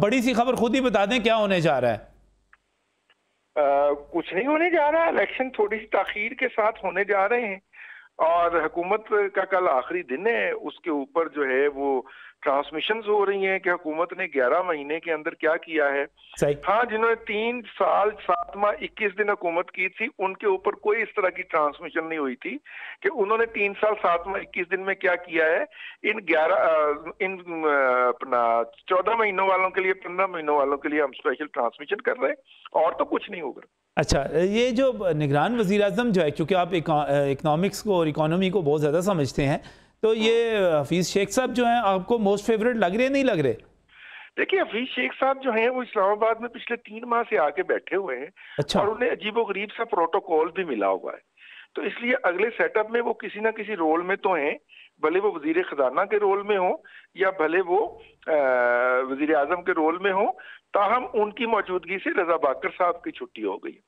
बड़ी सी खबर खुद ही बता दें क्या होने जा रहा है? आ, कुछ नहीं होने जा रहा इलेक्शन थोड़ी सी तखीर के साथ होने जा रहे हैं। और हुकूमत का कल आखिरी दिन है उसके ऊपर जो है वो ट्रांसमिशन हो रही हैं कि हुकूमत ने 11 महीने के अंदर क्या किया है? हाँ जिन्होंने तीन साल सात माह इक्कीस दिन हुकूमत की थी उनके ऊपर कोई इस तरह की ट्रांसमिशन नहीं हुई थी कि उन्होंने तीन साल सात माह इक्कीस दिन में क्या किया है? इन ग्यारह इन अपना चौदह महीनों वालों के लिए पंद्रह महीनों वालों के लिए हम स्पेशल ट्रांसमिशन कर रहे हैं। और तो कुछ नहीं होगा। अच्छा ये जो निगरान वजी अजम जो है क्योंकि आप इकोनॉमिक्स को और इकोनॉमी को बहुत ज़्यादा समझते हैं तो ये हफीज़ शेख साहब जो हैं आपको मोस्ट फेवरेट लग रहे नहीं लग रहे? देखिए हफीज शेख साहब जो हैं वो इस्लामाबाद में पिछले तीन माह से आके बैठे हुए हैं अच्छा। और उन्हें अजीबो गरीब सा प्रोटोकॉल भी मिला हुआ है। तो इसलिए अगले सेटअप में वो किसी ना किसी रोल में तो हैं भले वो वज़ीर खजाना के रोल में हो या भले वो वज़ीर आज़म के रोल में हो ताहम उनकी मौजूदगी से रजा बाकर साहब की छुट्टी हो गई।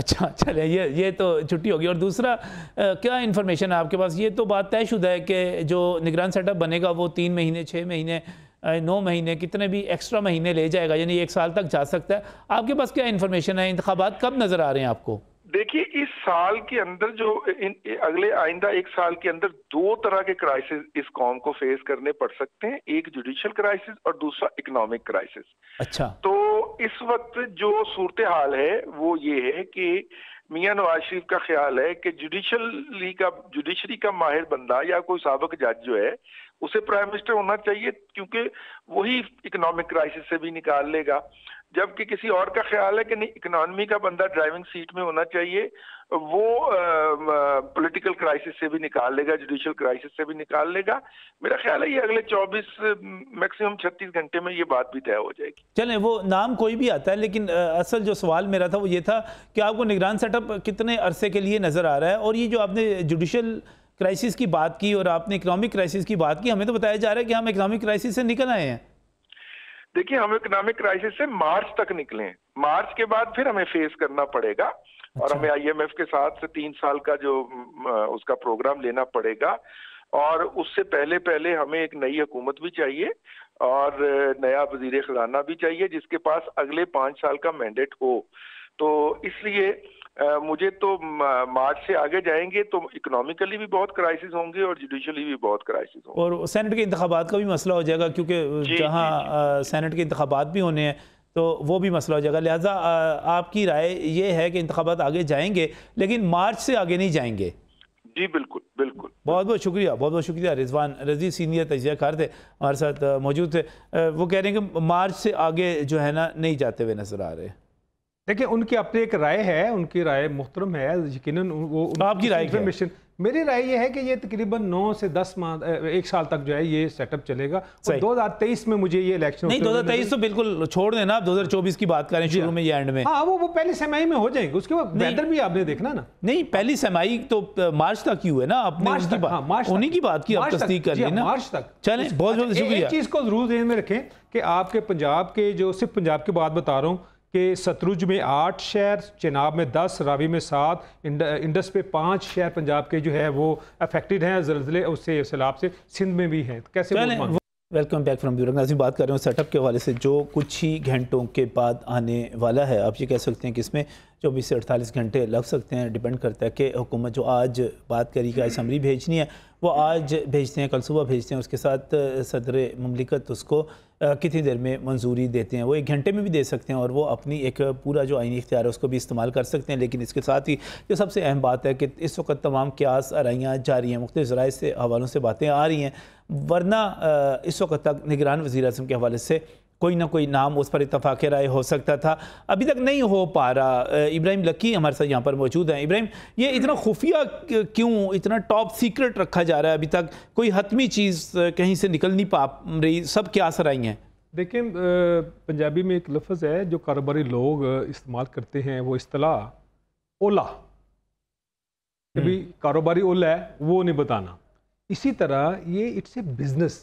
अच्छा चले ये ये तो छुट्टी होगी। और दूसरा आ, क्या इन्फॉर्मेशन है आपके पास? ये तो बात तयशुदा है कि जो निगरान सेटअप बनेगा वो तीन महीने छः महीने नौ महीने कितने भी एक्स्ट्रा महीने ले जाएगा यानी एक साल तक जा सकता है। आपके पास क्या इन्फॉर्मेशन है? इंतबात कब नज़र आ रहे हैं आपको? देखिए इस साल के अंदर जो इन, अगले आइंदा एक साल के अंदर दो तरह के क्राइसिस इस कौम को फेस करने पड़ सकते हैं। एक जुडिशियल क्राइसिस और दूसरा इकोनॉमिक क्राइसिस अच्छा। तो इस वक्त जो सूरत हाल है, वो ये है कि मियाँ नवाज़ शरीफ का ख्याल है कि जुडिशली का जुडिशरी का माहिर बंदा या कोई सबक जज जो है उसे प्राइम मिनिस्टर होना चाहिए क्योंकि वही इकोनॉमिक क्राइसिस से भी निकाल लेगा। जबकि किसी और का ख्याल है कि नहीं इकोनॉमी का बंदा ड्राइविंग सीट में होना चाहिए वो पॉलिटिकल क्राइसिस से भी निकाल लेगा जुडिशियल क्राइसिस से भी निकाल लेगा। मेरा ख्याल है ये अगले 24 मैक्सिमम 36 घंटे में ये बात भी तय हो जाएगी। चलें वो नाम कोई भी आता है लेकिन आ, असल जो सवाल मेरा था वो ये था कि आपको निगरान सेटअप कितने अरसे के लिए नज़र आ रहा है? और ये जो आपने जुडिशल क्राइसिस की बात की और आपने इकोनॉमिक क्राइसिस की बात की हमें तो बताया जा रहा है कि हम इकोनॉमिक क्राइसिस से निकल आए हैं। देखिए हम इकोनॉमिक क्राइसिस से मार्च तक निकले मार्च के बाद फिर हमें फेस करना पड़ेगा अच्छा। और हमें आईएमएफ के साथ से तीन साल का जो उसका प्रोग्राम लेना पड़ेगा। और उससे पहले पहले हमें एक नई हुकूमत भी चाहिए और नया वज़ीर खजाना भी चाहिए जिसके पास अगले पाँच साल का मैंडेट हो। तो इसलिए मुझे तो मार्च से आगे जाएँगे तो इकोनॉमिकली भी बहुत क्राइसिस होंगे और जुडिशली भी बहुत क्राइसिस होंगे। और सेनेट के इंतबात का भी मसला हो जाएगा क्योंकि जहाँ सेनेट के इंतबात भी होने हैं तो वो भी मसला हो जाएगा। लिहाजा आपकी राय ये है कि इंतबात आगे जाएँगे लेकिन मार्च से आगे नहीं जाएँगे। जी बिल्कुल बिल्कुल। बहुत बहुत शुक्रिया बहुत बहुत शुक्रिया रिजवान रज़ी सीनियर तजिया कार थे हमारे साथ मौजूद थे। वो कह रहे हैं कि मार्च से आगे जो है ना नहीं जाते हुए नज़र आ रहे देखिए उनकी अपनी एक राय है उनकी राय मुहतरम है यकीन वो आपकी राय इन्फॉर्मेशन मेरी राय ये है कि ये तकरीबन नौ से दस माह एक साल तक जो है ये सेटअप चलेगा। और दो हज़ार तेईस में मुझे ये इलेक्शन नहीं दो हज़ार तेईस तो बिल्कुल छोड़ देना आप दो हज़ार चौबीस की बात करें शुरू में ये एंड में। हाँ वो वो पहली सेमाई में हो जाएँगे उसके बाद वेदर भी आपने देखना ना। नहीं पहली सेमाई तो मार्च तक ही हुए ना आपने मार्च तक हाँ, मार्च उन्हीं की बात की आप तस्दीक कर लेना मार्च तक। चलें बहुत बहुत अच्छा, शुक्रिया। चीज़ को ज़रूर ध्यान में रखें कि आपके पंजाब के जो सिर्फ़ पंजाब की बात बता रहा हूँ कि सतरुज में आठ शहर चिनाब में दस रावी में सात इंडस पे पाँच शहर पंजाब के जो है वो अफेक्टेड हैं जल्जले उससे सैलाब से सिंध में भी हैं। कैसे वेलकम बैक फ्रॉम ब्यूरो नाजी बात कर रहे हैं सेटअप के हवाले से जो कुछ ही घंटों के बाद आने वाला है। आप ये कह सकते हैं कि इसमें चौबीस से अड़तालीस घंटे लग सकते हैं। डिपेंड करता है कि हुकूमत जो आज बात करी कि असम्बली भेजनी है, वो आज भेजते हैं, कल सुबह भेजते हैं, उसके साथ सदर ममलिकत उसको कितनी देर में मंजूरी देते हैं? वो एक घंटे में भी दे सकते हैं और वो अपनी एक पूरा जो आइनी इख्तियार है उसको भी इस्तेमाल कर सकते हैं। लेकिन इसके साथ ही जो सबसे अहम बात है कि इस वक्त तमाम क्यास आरइयाँ जारी हैं मुख्त ज़राए से हवालों से बातें आ रही हैं। वरना इस वक्त तक निगरान वजी अजम के हवाले से कोई ना कोई नाम उस पर इतफाक़ राय हो सकता था। अभी तक नहीं हो पा रहा। इब्राहिम लकी हमारे साथ यहाँ पर मौजूद हैं। इब्राहिम ये इतना खुफिया क्यों इतना टॉप सीक्रेट रखा जा रहा है अभी तक? कोई हतमी चीज़ कहीं से निकल नहीं पा रही। सब क्या असर आई हैं? देखिए पंजाबी में एक लफ्ज़ है जो कारोबारी लोग इस्तेमाल करते हैं वो असलाह ओला। कभी हम्म। कारोबारी ओला है वो नहीं बताना। इसी तरह ये इट्स ए बिज़नेस।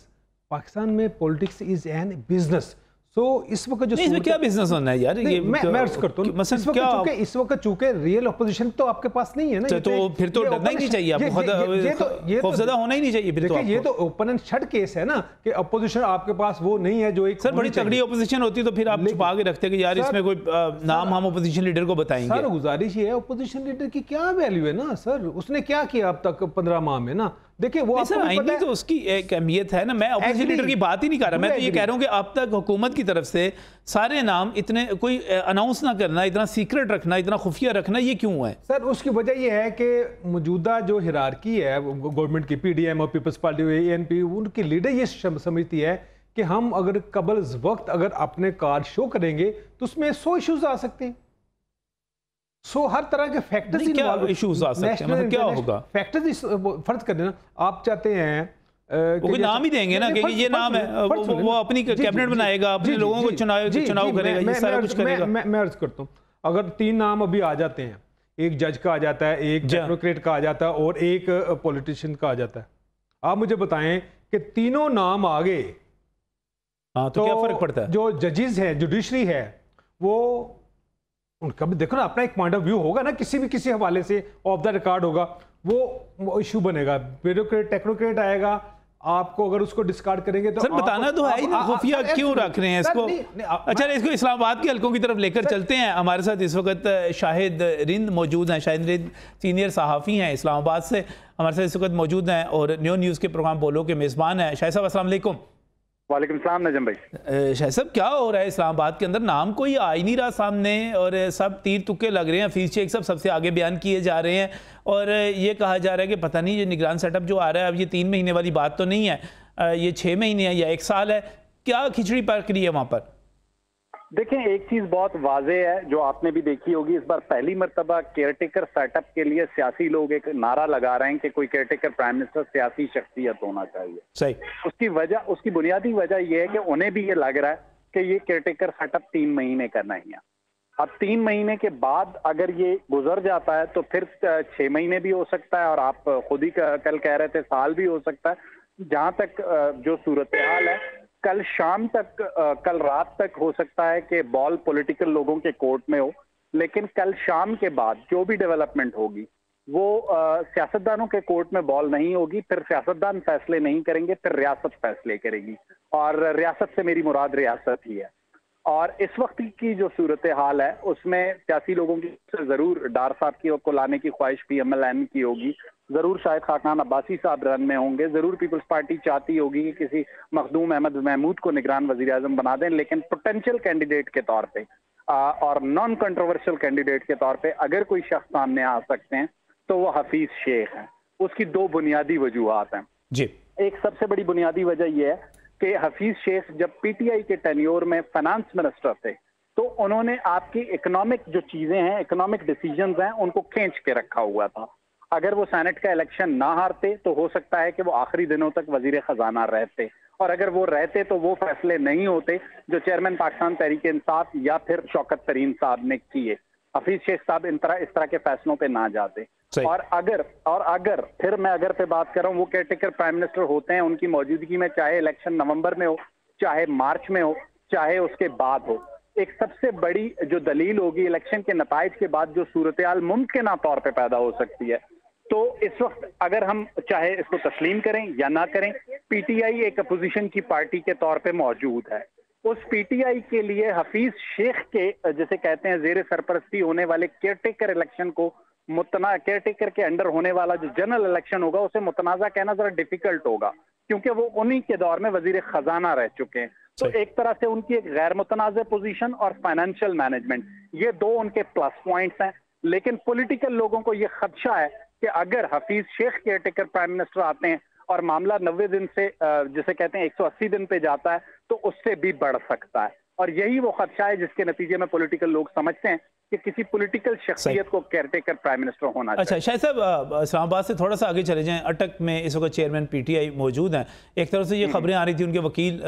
पाकिस्तान में पॉलिटिक्स इज़ एन बिज़नेस। तो इस वक्त जो इसमें क्या बिज़नेस होना है यार? ये मैं मैं अर्ज़ करता हूँ मसलन इस वक्त क्या चूँकि इस वक्त चूँकि रियल अपोजिशन तो आपके पास नहीं है ना तो फिर तो डरना ही नहीं चाहिए ये- आपको ये- ये तो- ये तो- खौफजदा होना ही नहीं चाहिए फिर तो देखिए ये तो ओपन एंड शट केस है ना कि अपोजिशन आपके पास वो नहीं है जो एक सर बड़ी तगड़ी ओपोजिशन होती तो फिर आप छुपा के रखते कि यार इसमें कोई नाम हम ओपोजिशन लीडर को बताएँगे। सर गुजारिश ये है ओपोजिशन लीडर की क्या वैल्यू है ना सर? उसने क्या किया अब तक पंद्रह माह में ना? देखिए वो आपको है- तो उसकी एक अहमियत है ना। मैं अपोजिशन लीडर की बात ही नहीं कर रहा। मैं तो ये कह रहा हूँ कि अब तक हुकूमत की तरफ़ से सारे नाम इतने कोई अनाउंस ना करना इतना सीक्रेट रखना इतना खुफिया रखना ये क्यों है? सर उसकी वजह यह है कि मौजूदा जो हिरारकी है गवर्नमेंट की पीडीएम और पीपल्स पार्टी एएनपी उनकी लीडर ये समझती है कि हम अगर कबल वक्त अगर अपने कार्ड शो करेंगे तो उसमें सौ इशूज़ आ सकते हैं। सो हर तरह के फैक्टर्स क्या issues आ सकते हैं? मतलब क्या होगा? फैक्टर्स फ़र्ज़ कर देना। आप चाहते हैं वो कोई जैसे- नाम ही देंगे ना नहीं, कि फर्ज- ये नाम है वो- वो अपनी कैबिनेट बनाएगा अपने लोगों को चुनाव चुनाव करेगा ये सारा कुछ करेगा। मैं मैं अर्ज़ करता हूँ। अगर तीन नाम अभी आ जाते हैं एक जज का आ जाता है एक डेमोक्रेट का आ जाता है और एक पॉलिटिशियन का आ जाता है। आप मुझे बताएँ कि तीनों नाम आ गए हाँ तो क्या फ़र्क पड़ता है? जो जजेस है जुडिशरी है वो उनका भी देखो ना अपना एक पॉइंट ऑफ़ व्यू होगा ना किसी भी किसी हवाले से ऑफ़ द रिकॉर्ड होगा वो इशू बनेगा। ब्यूरोक्रेट टेक्नोक्रेट आएगा आपको अगर उसको डिस्कार्ड करेंगे तो सर बताना तो है ही ना खुफिया क्यों रख रहे हैं इसको? नहीं, नहीं, आप- अच्छा इसको इस्लामाबाद के हल्कों की तरफ़ लेकर चलते हैं। हमारे साथ इस वक्त शाहिद रिंद मौजूद हैं शाहिद रिंद सीनियर सहाफ़ी हैं इस्लामाबाद से। हमारे साथ इस वक्त मौजूद हैं और न्यू न्यूज़ के प्रोग्राम बोलो के मेज़बान हैं। शाहिद साहब अस्सलाम वालेकुम सलाम, नजम भाई। शाह साहब, क्या हो रहा है इस्लामाबाद के अंदर? नाम कोई आ ही नहीं रहा सामने और सब तीर तुक्के लग रहे हैं। फ़ीस चेक सब सबसे आगे बयान किए जा रहे हैं और ये कहा जा रहा है कि पता नहीं, ये निगरान सेटअप जो आ रहा है, अब ये तीन महीने वाली बात तो नहीं है। ये छः महीने है या एक साल है। क्या खिचड़ी पक रही है वहाँ पर? देखें एक चीज़ बहुत वाजे है जो आपने भी देखी होगी इस बार पहली मरतबा केयरटेकर सेटअप के लिए सियासी लोग एक नारा लगा रहे हैं कि कोई केयरटेकर प्राइम मिनिस्टर सियासी शख्सियत होना चाहिए। सही। उसकी वजह उसकी बुनियादी वजह यह है कि उन्हें भी ये लग रहा है कि ये केयरटेकर सेटअप तीन महीने का नहीं है। अब तीन महीने के बाद अगर ये गुजर जाता है तो फिर छह महीने भी हो सकता है और आप खुद ही कल कह रहे थे साल भी हो सकता है। जहाँ तक जो सूरत हाल है कल शाम तक कल रात तक हो सकता है कि बॉल पॉलिटिकल लोगों के कोर्ट में हो, लेकिन कल शाम के बाद जो भी डेवलपमेंट होगी, वो सियासतदानों के कोर्ट में बॉल नहीं होगी, फिर सियासतदान फैसले नहीं करेंगे, फिर रियासत फैसले करेगी। और रियासत से मेरी मुराद रियासत ही है। और इस वक्त की जो सूरत हाल है, उसमें सियासी लोगों की ज़रूर, डार साहब की को लाने की ख्वाहिश पी एम की होगी। ज़रूर शायद खाकान अब्बासी साहब रन में होंगे। ज़रूर पीपल्स पार्टी चाहती होगी कि किसी मखदूम अहमद महमूद को निगरान वजी अजम बना दें लेकिन पोटेंशियल कैंडिडेट के तौर पर और नॉन कंट्रोवर्शियल कैंडिडेट के तौर पर अगर कोई शख्स सामने आ सकते हैं तो वो हफीज शेख है। उसकी दो बुनियादी वजूहत हैं। जी। एक सबसे बड़ी बुनियादी वजह यह है कि हफीज शेख जब पीटीआई के टेन्योर में फाइनेंस मिनिस्टर थे तो उन्होंने आपकी इकोनॉमिक जो चीज़ें हैं इकोनॉमिक डिसीजंस हैं उनको खींच के रखा हुआ था। अगर वो सेनेट का इलेक्शन ना हारते तो हो सकता है कि वो आखिरी दिनों तक वज़ीर खजाना रहते। और अगर वो रहते तो वो फैसले नहीं होते जो चेयरमैन पाकिस्तान तहरीक इंसाफ या फिर शौकत तरीन साहब ने किए। हफीज शेख साहब इन तरह इस तरह के फैसलों पे ना जाते। और अगर और अगर फिर मैं अगर पे बात कर रहा हूँ वो केयरटेकर प्राइम मिनिस्टर होते हैं उनकी मौजूदगी में चाहे इलेक्शन नवंबर में हो चाहे मार्च में हो चाहे उसके बाद हो। एक सबसे बड़ी जो दलील होगी इलेक्शन के नतज के बाद जो सूरत मुमकिन तौर पर पैदा हो सकती है तो इस वक्त अगर हम चाहे इसको तस्लीम करें या ना करें पीटीआई एक अपोजिशन की पार्टी के तौर पे मौजूद है। उस पीटीआई के लिए हफीज शेख के जिसे कहते हैं जेर सरपरस्ती होने वाले केयरटेकर इलेक्शन को मुतना केयरटेकर के अंडर होने वाला जो जनरल इलेक्शन होगा उसे मुतनाजा कहना जरा डिफ़िकल्ट होगा क्योंकि वो उन्हीं के दौर में वज़ीर खजाना रह चुके हैं। तो एक तरह से उनकी एक गैर मुतनाज़ पोजीशन और फाइनेंशियल मैनेजमेंट ये दो उनके प्लस पॉइंट्स हैं लेकिन पॉलिटिकल लोगों को ये खदशा है कि अगर Hafeez Sheikh caretaker prime minister आते हैं और मामला नब्बे दिन से जिसे कहते हैं 180 दिन पे जाता है तो उससे भी बढ़ सकता है। और यही वो खदशा है जिसके नतीजे में पॉलिटिकल लोग समझते हैं। कि किसी पॉलिटिकल शख्सियत को केयरटेकर प्राइम मिनिस्टर होना अच्छा शायद साहब इस्लामाबाद से थोड़ा सा आगे चले जाएँ। अटक में इस वक्त चेयरमैन पीटीआई मौजूद हैं। एक तरफ़ से ये खबरें आ रही थी उनके वकील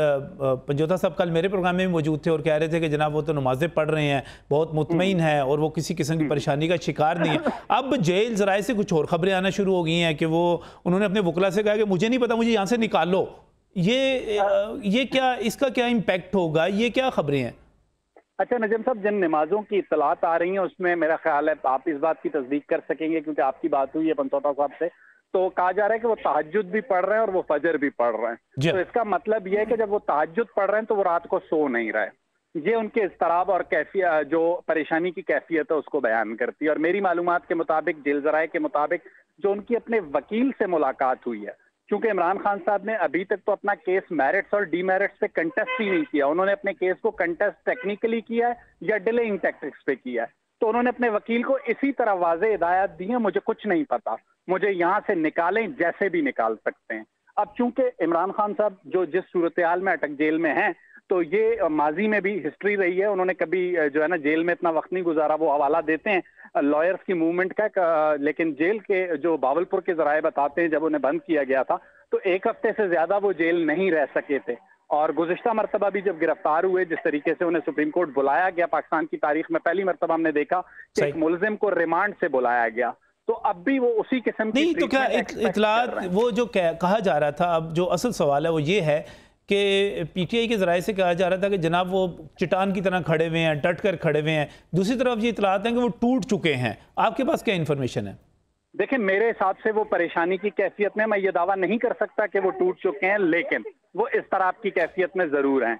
पंजोता साहब कल मेरे प्रोग्राम में भी मौजूद थे और कह रहे थे कि जनाब वो तो नमाजें पढ़ रहे हैं बहुत मुतमिन है और वो किसी किस्म की परेशानी का शिकार नहीं है। अब जेल जराए से कुछ और खबरें आना शुरू हो गई हैं कि वो उन्होंने अपने वकला से कहा कि मुझे नहीं पता मुझे यहाँ से निकालो। ये ये क्या इसका क्या इम्पैक्ट होगा? ये क्या खबरें हैं? अच्छा नजम साहब जिन नमाजों की इतलात आ रही हैं उसमें मेरा ख्याल है आप इस बात की तस्दीक कर सकेंगे क्योंकि आपकी बात हुई है पंचौता साहब से। तो कहा जा रहा है कि वो तहजद भी पढ़ रहे हैं और वो फजर भी पढ़ रहे हैं। तो इसका मतलब ये है कि जब वो तहजद पढ़ रहे हैं तो वो रात को सो नहीं रहे। ये उनके इसतराब और कैफियत जो परेशानी की कैफियत है उसको बयान करती है। और मेरी मालूम के मुताबिक जेल जराए के मुताबिक जो उनकी अपने वकील से मुलाकात हुई है क्योंकि इमरान खान साहब ने अभी तक तो अपना केस मेरिट्स और डीमेरिट्स पे कंटेस्ट ही नहीं किया। उन्होंने अपने केस को कंटेस्ट टेक्निकली किया है या डिलेइंग टैक्टिक्स पे किया है। तो उन्होंने अपने वकील को इसी तरह वाजे हिदायत दी है, मुझे कुछ नहीं पता। मुझे यहाँ से निकालें, जैसे भी निकाल सकते हैं। अब चूँकि इमरान खान साहब जो जिस सूरत हाल में अटक जेल में हैं तो ये माजी में भी हिस्ट्री रही है। उन्होंने कभी जो है ना जेल में इतना वक्त नहीं गुजारा वो हवाला देते हैं। लॉयर्स की मूवमेंट का लेकिन जेल के जो बावलपुर के जराए बताते हैं जब उन्हें बंद किया गया था तो एक हफ़्ते से ज़्यादा वो जेल नहीं रह सके थे। और गुजश्ता मरतबा भी जब गिरफ़्तार हुए जिस तरीके से उन्हें सुप्रीम कोर्ट बुलाया गया पाकिस्तान की तारीख में पहली मरतबा हमने देखा कि एक मुलजिम को रिमांड से बुलाया गया। तो अब भी वो उसी किस्म की नहीं तो क्या treatment इत, expect इतलात वो जो कहा जा रहा था अब जो असल सवाल है वो ये है कि पीटीआई के जराए से कहा जा रहा था कि जनाब वो चटान की तरह खड़े हुए हैं डट कर खड़े हुए हैं। दूसरी तरफ़ ये इतलात हैं कि वो टूट चुके हैं। आपके पास क्या इन्फॉर्मेशन है? देखिए, मेरे हिसाब से वो परेशानी की कैफियत में मैं ये दावा नहीं कर सकता कि वो टूट चुके हैं, लेकिन वो इस तरह की कैफियत में ज़रूर हैं।